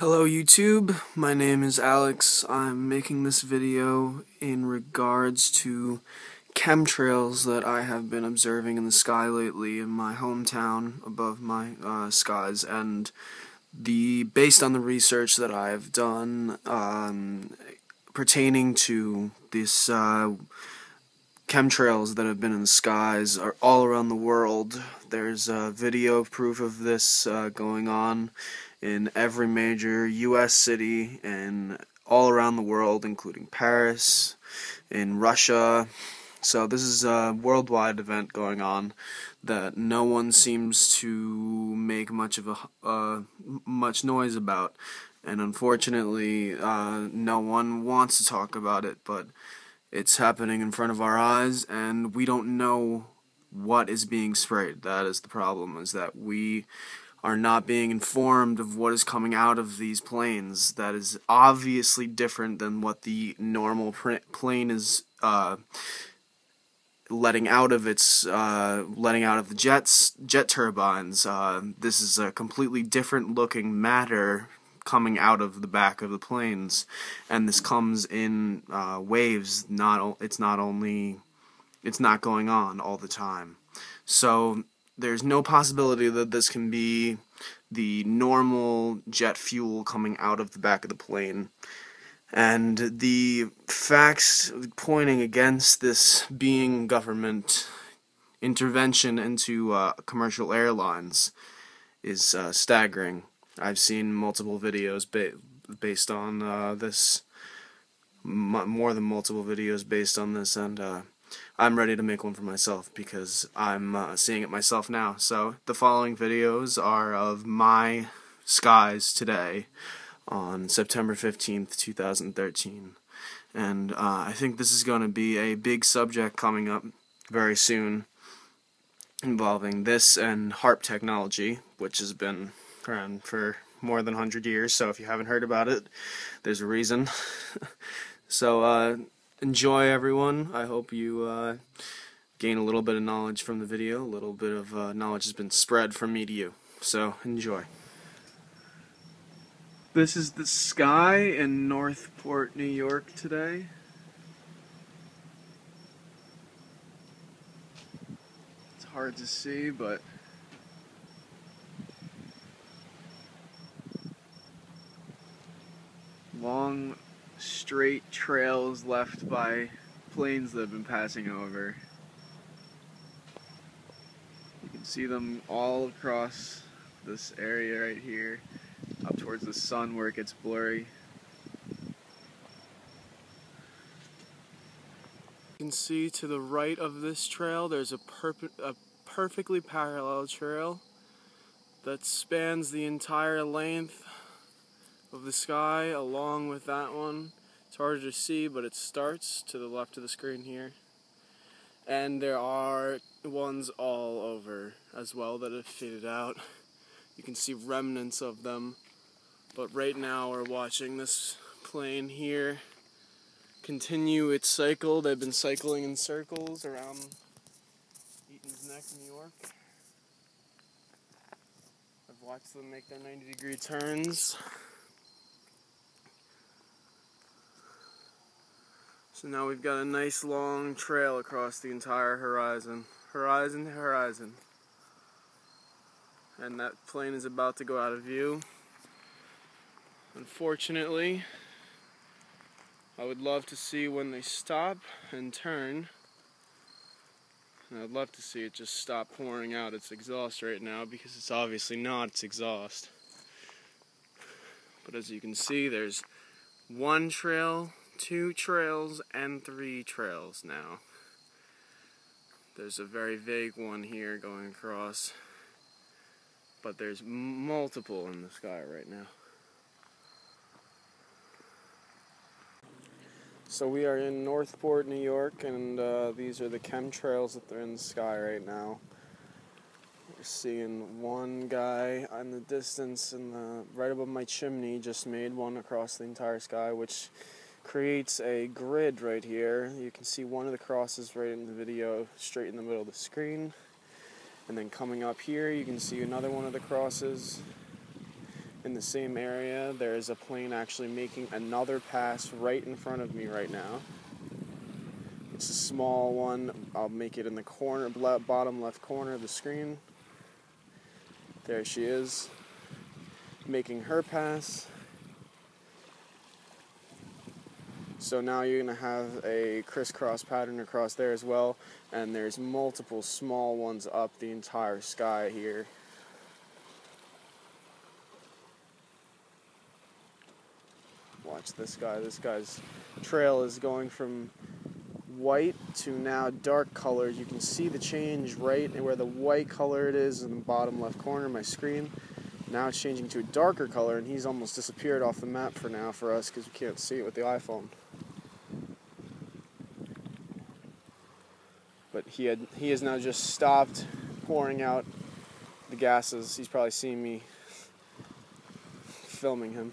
Hello YouTube, my name is Alex. I'm making this video in regards to chemtrails that I have been observing in the sky lately in my hometown above my uh, skies and the based on the research that I've done um, pertaining to this uh, chemtrails that have been in the skies are all around the world. There's a video proof of this uh, going on in every major U.S. city and all around the world, including Paris, in Russia. So this is a worldwide event going on that no one seems to make much of a uh, much noise about, and unfortunately, uh, no one wants to talk about it. But it's happening in front of our eyes, and we don't know what is being sprayed. That is the problem. Is that we are not being informed of what is coming out of these planes that is obviously different than what the normal plane is uh, letting out of its uh, letting out of the jets jet turbines. Uh, this is a completely different looking matter coming out of the back of the planes. And this comes in uh, waves not it's not only it's not going on all the time. So there's no possibility that this can be the normal jet fuel coming out of the back of the plane. And the facts pointing against this being government intervention into uh, commercial airlines is uh, staggering. I've seen multiple videos ba based on uh, this, more than multiple videos based on this, and uh, I'm ready to make one for myself because I'm uh, seeing it myself now. So the following videos are of my skies today on September 15th, 2013. And uh, I think this is going to be a big subject coming up very soon involving this and HAARP technology, which has been around for more than 100 years. So if you haven't heard about it, there's a reason. so, uh, enjoy, everyone. I hope you uh, gain a little bit of knowledge from the video. A little bit of uh, knowledge has been spread from me to you. So, enjoy. This is the sky in Northport, New York today. It's hard to see, but long straight trails left by planes that have been passing over. You can see them all across this area right here, up towards the sun where it gets blurry. You can see to the right of this trail there's a, a perfectly parallel trail that spans the entire length of the sky along with that one. It's harder to see, but it starts to the left of the screen here. And there are ones all over as well that have faded out. You can see remnants of them. But right now we're watching this plane here continue its cycle. They've been cycling in circles around Eaton's Neck, New York. I've watched them make their 90 degree turns. So now we've got a nice long trail across the entire horizon. Horizon to horizon. And that plane is about to go out of view. Unfortunately, I would love to see when they stop and turn. And I'd love to see it just stop pouring out its exhaust right now because it's obviously not its exhaust. But as you can see, there's one trail two trails and three trails now. There's a very vague one here going across, but there's multiple in the sky right now. So we are in Northport, New York, and uh, these are the chemtrails that are in the sky right now. We're seeing one guy in the distance, and right above my chimney, just made one across the entire sky, which creates a grid right here. You can see one of the crosses right in the video straight in the middle of the screen. And then coming up here you can see another one of the crosses. in the same area, there is a plane actually making another pass right in front of me right now. It's a small one. I'll make it in the corner, bottom left corner of the screen. There she is, making her pass. So now you're going to have a crisscross pattern across there as well, and there's multiple small ones up the entire sky here. Watch this guy. This guy's trail is going from white to now dark colors. You can see the change right where the white color it is in the bottom left corner of my screen. Now it's changing to a darker color and he's almost disappeared off the map for now for us because we can't see it with the iPhone. But he had he has now just stopped pouring out the gases. He's probably seen me filming him.